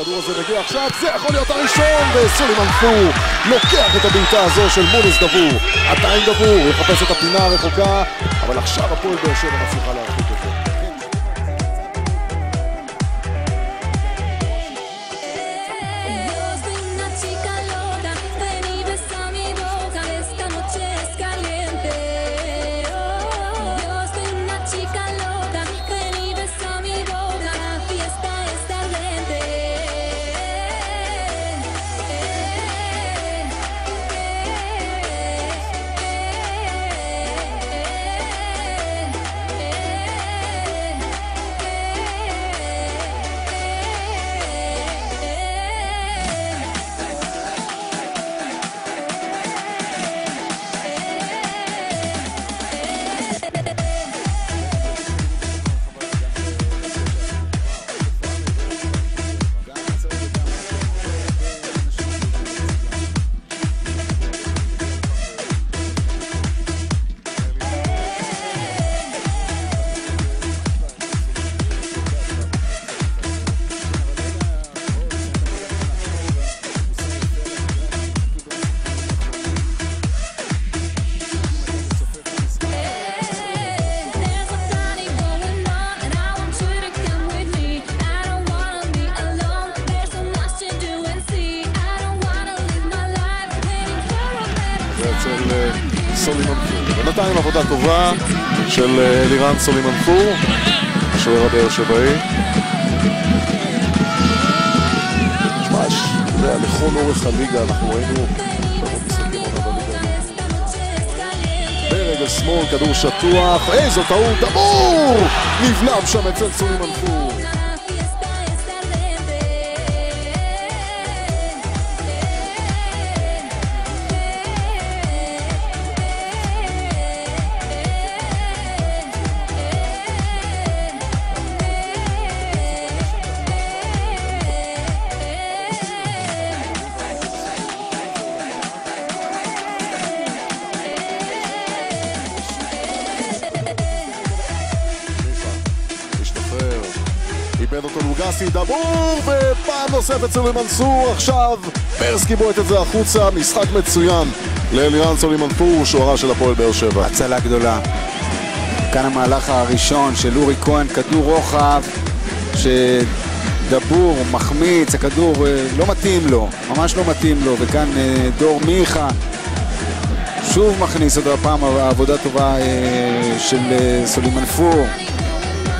הכדור הזה מגיע עכשיו, זה יכול להיות הראשון, וסולימן פור לוקח את הבעיטה הזו של מונס דבור. עדיין דבור, יחפש את הפינה הרחוקה, אבל עכשיו הפועל באר שבע מצליחה להרחיק אצל אה, סולימן פור. בינתיים עבודה טובה של אה, אלירן סולימן פור, השוער הבאר שבעי. יש, אתה יודע, לכל אורך הליגה אנחנו ראינו. ברגל שמאל, כדור שטוח, איזו טעות, דבור! נבלם שם אצל סולימן פור. לוגסי, דבור, ופעם נוספת סולי מנסור, עכשיו פרסקי בועט את זה החוצה, משחק מצוין לאלירן סולימן פור, שוערה של הפועל באר שבע. הצלה גדולה. כאן המהלך הראשון של אורי כהן, כדור רוחב, שדבור מחמיץ, הכדור אה, לא מתאים לו, ממש לא מתאים לו, וכאן אה, דור מיכה שוב מכניס אותו הפעם עבודה טובה אה, של אה, סולימן פור,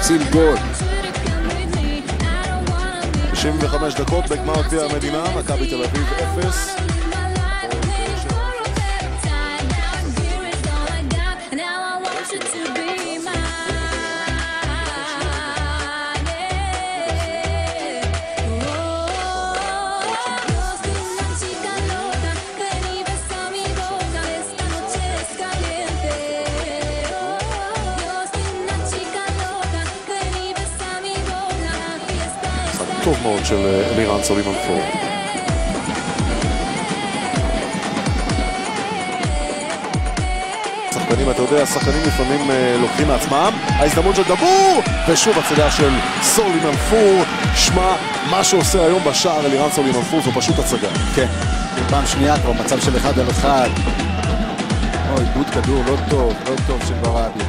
ציל גול. 95 דקות בגמר גביע המדינה, מכבי תל אביב 0. טוב מאוד של אה, אלירן סולימן פור. שחקנים, אתה יודע, שחקנים לפעמים אה, לוקחים מעצמם. ההזדמנות של דבור, ושוב הצגה של סולימן פור. שמע, מה שעושה היום בשער אלירן סולימן פור זו פשוט הצגה. כן, פעם שנייה כבר מצב של אחד על אחד. אוי, איבוד כדור לא טוב, לא טוב של ברבי.